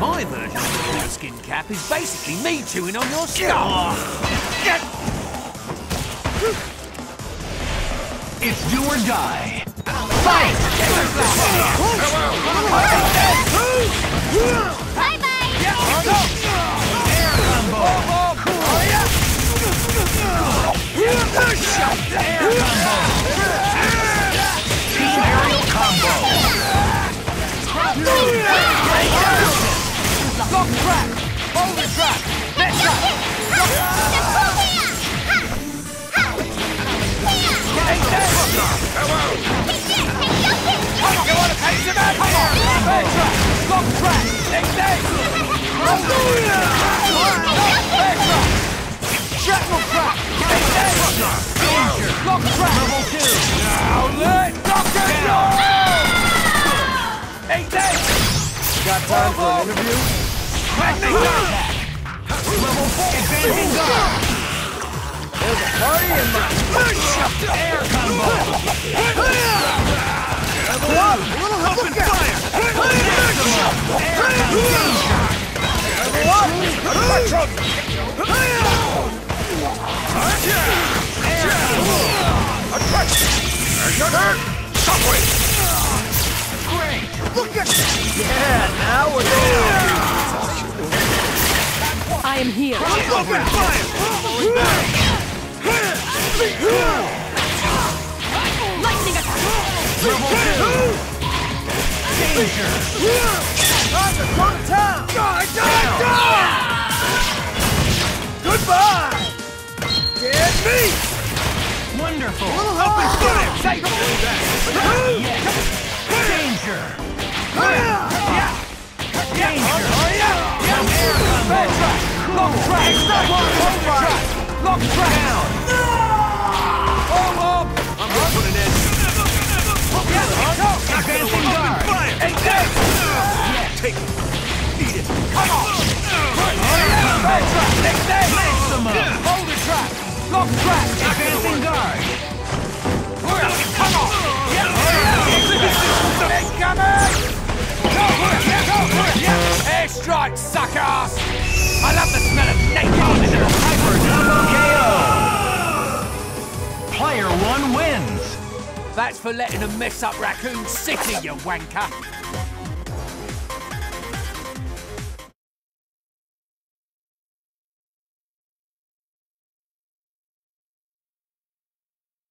My version of the skin cap is basically me chewing on your skull. It's do or die. Bye bye. Team aerial combo. Hold the trap! Net trap! Ain't dead! You want a taste of that? Come on! Bear trap! Lock trap! Ain't dead! Bear! Shrapnel trap! Ain't dead! Danger! Lock trap! Level two! Now let Doctor go! Ain't dead! Got time for an interview? Magnetic Advancing guard! There's a party in my... Air combo! Level up! Little help and fire! Air! Level up! Electron! Air combo! Shockwave! Great! Look at Yeah, now we're there! I am here. Open fire! Lightning attack. Danger! Time to go to town! Die, die, die! Goodbye! Dead meat! Wonderful! A little help and fire! Take Yes! Danger! Oh, yeah! Danger! Oh, Long track! Long track! Long track! Down! Hold up! I'm gonna put an end Advancing guard! Hey, dead! Yes! Take it! Eat it! Come on! Back trap! Next day! Maximum! Hold the trap! Lock! Advancing guard! Come on! Incoming! Go for it! Go for it! Yeah! Airstrike, suckers! I love the smell of naked! Hyper Jumbo KO. Player one wins. That's for letting them mess up Raccoon City, you wanker!